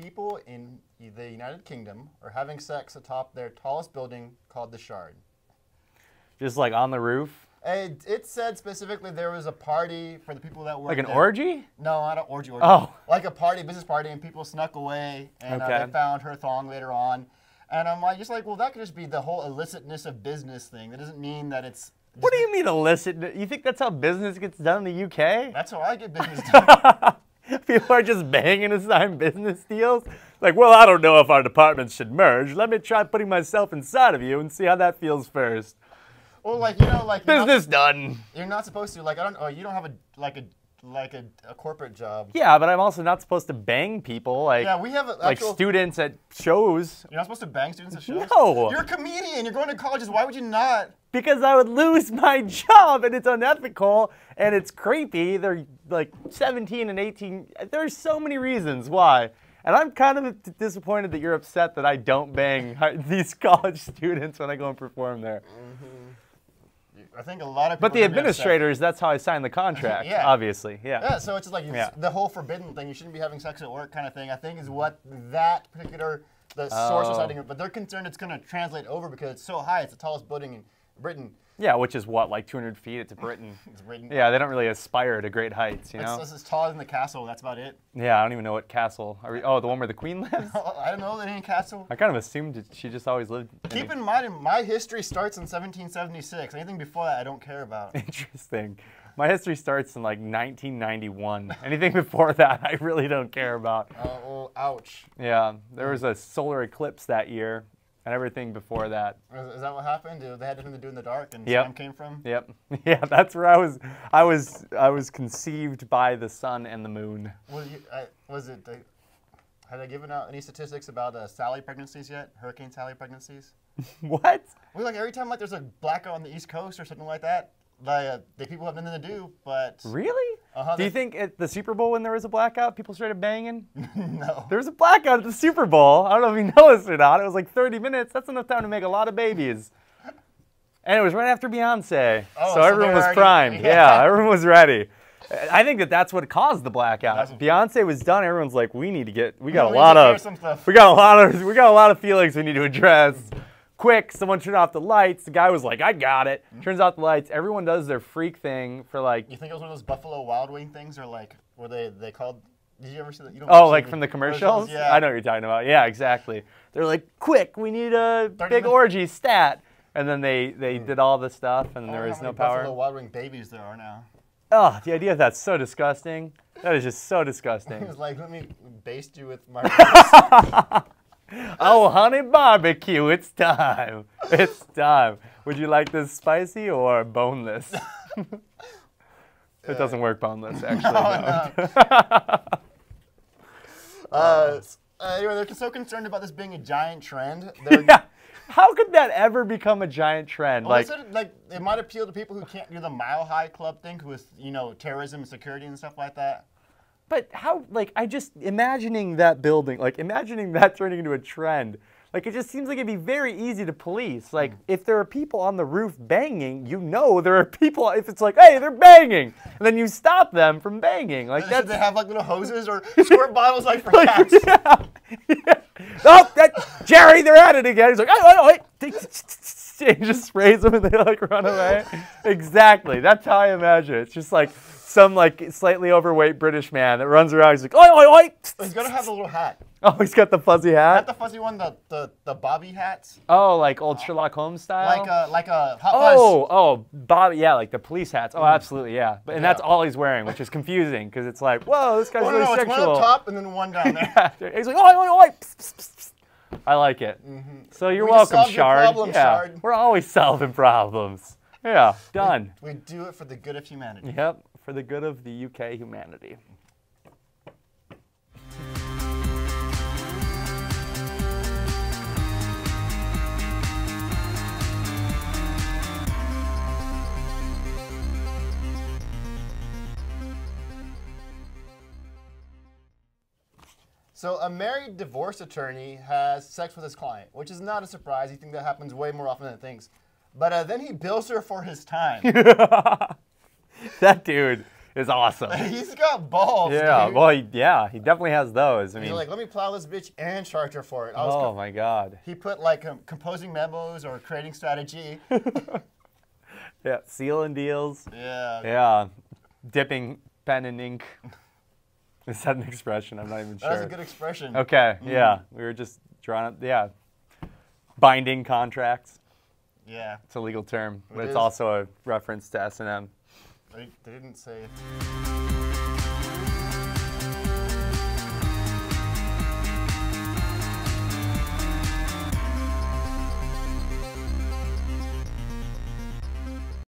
people in the United Kingdom are having sex atop their tallest building called the Shard. Just like on the roof, It, it said specifically there was a party for the people that were like an there. orgy. No, not an orgy. orgy. Oh. Like a party, business party, and people snuck away, and uh, they found her thong later on. And I'm like, just like, well, that could just be the whole illicitness of business thing. That doesn't mean that it's. What do you mean illicit? You think that's how business gets done in the UK? That's how I get business done. People are just banging to sign business deals. Like, well, I don't know if our departments should merge. Let me try putting myself inside of you and see how that feels first. well, like you know, like you're not, Business done. you're not supposed to. Like I don't. Oh, you don't have a like a like a, a corporate job. Yeah, but I'm also not supposed to bang people like Yeah, we have a, like actual. students at shows you're not supposed to bang students at shows. No. You're a comedian. You're going to colleges. Why would you not? Because I would lose my job and it's unethical and it's creepy. They're like 17 and 18. There's so many reasons why. And I'm kind of disappointed that you're upset that I don't bang these college students when I go and perform there. Mm-hmm. I think a lot of people. But the are gonna be upset. administrators, that's how I signed the contract, Yeah. obviously. Yeah. Yeah, so it's just like it's Yeah. the whole forbidden thing. You shouldn't be having sex at work, kind of thing. I think is what that particular the source Oh. citing. But they're concerned it's going to translate over because it's so high. It's the tallest building in Britain. Yeah, which is what, like 200 feet? It's Britain. It's Britain. Yeah, they don't really aspire to great heights, you know? it's as tall as the castle. That's about it. Yeah, I don't even know what castle. Are we, oh, the one where the queen lives? I don't know that any castle. I kind of assumed she just always lived. in Keep a- in mind, my history starts in 1776. Anything before that, I don't care about. Interesting. My history starts in like 1991. Anything before that, I really don't care about. Uh, oh, ouch. Yeah, there was a solar eclipse that year, and everything before that. Is, that what happened? They had nothing to do in the dark, and Yep. Sam came from. Yep. Yeah, that's where I was. I was. I was conceived by the sun and the moon. Was, you, I, was it? The, have they given out any statistics about uh, Sally pregnancies yet? Hurricane Sally pregnancies? What? Well, like every time like there's a blackout on the East Coast or something like that, like uh, the people have nothing to do. But Really? Uh-huh, Do you think at the Super Bowl when there was a blackout, people started banging? no, There was a blackout at the Super Bowl. I don't know if you know this or not. It was like 30 minutes. That's enough time to make a lot of babies. And it was right after Beyonce. Oh, so so everyone was already- primed. yeah. Yeah. everyone was ready. I think that that's what caused the blackout. Beyonce was done. Everyone's like, we need to get. We got a lot of. We got a lot of. We got a lot of feelings we need to address. Quick! Someone turned off the lights. The guy was like, "I got it." Hmm? Turns out the lights. Everyone does their freak thing for like you think it was one of those Buffalo Wild Wing things, or like were they they called? Did you ever see that? You don't Oh, like from the commercials? Yeah, I know what you're talking about. Yeah, exactly. They're like, quick, we need a big minutes. orgy stat. And then they, they did all the stuff and I there wonder was how no many Buffalo power. Wild Wing babies there are now. Oh, the idea of that's so disgusting. That is just so It disgusting. was like, let me baste you with my. oh, honey barbecue, it's time. It's time. Would you like this spicy or boneless? it doesn't work boneless, actually. no. uh, anyway, they're so concerned about this being a giant trend. They're, yeah. How could that ever become a giant trend? Well, like, said, like it might appeal to people who can't do the Mile High Club thing with you know terrorism and security and stuff like that. But how, like, I just imagining that building, like, imagining that turning into a trend, like, it just seems like it'd be very easy to police. Hmm. Like, if there are people on the roof banging, you know there are people, if it's like, hey, they're banging, and then you stop them from banging. Like, that's. they have like little hoses or squirt bottles like for like, cats? yeah, yeah. Oh, that, Jerry, they're at it again. He's like, oh, oh, oh. He just sprays them and they like run away. exactly. That's how I imagine it. It's just like some like slightly overweight British man that runs around. He's like, oi, oi, oi. He's gonna have the little hat. Oh, he's got the fuzzy Not hat. the fuzzy one, the the, the bobby hats, Oh, like old Sherlock Holmes style. like a like a hot Oh, oh, Bob, yeah, like the police hats. Oh, mm-hmm. absolutely, yeah. But and that's all he's wearing, which is confusing because it's like, whoa, this guy's Oh, no, really no, it's one up top and then one down there. Yeah, he's like, oi, oi, oi. Psst, psst, psst, psst. I like it. Mm-hmm. So you're Mm-hmm. We welcome, Shard. problem, yeah, Shard. we're always solving problems. Yeah, done. we do it for the good of humanity. Yep, for the good of the UK humanity. So a married divorce attorney has sex with his client, which is not a surprise. You think that happens way more often than it thinks. But uh, then he bills her for his time. That dude is awesome. He's got balls. Yeah, dude. well, he, yeah, he definitely has those. I He's mean, like, let me plow this bitch and charge her for it. I was oh my god. he put like um, composing memos or creating strategy. Yeah, sealing deals. yeah. Yeah, dipping pen and ink. Is that an expression? I'm not even sure. That was a good expression. Okay, yeah, we were just drawing up. Yeah, binding contracts. Yeah. It's a legal term, but It it's is. also a reference to S and M. They, they didn't say.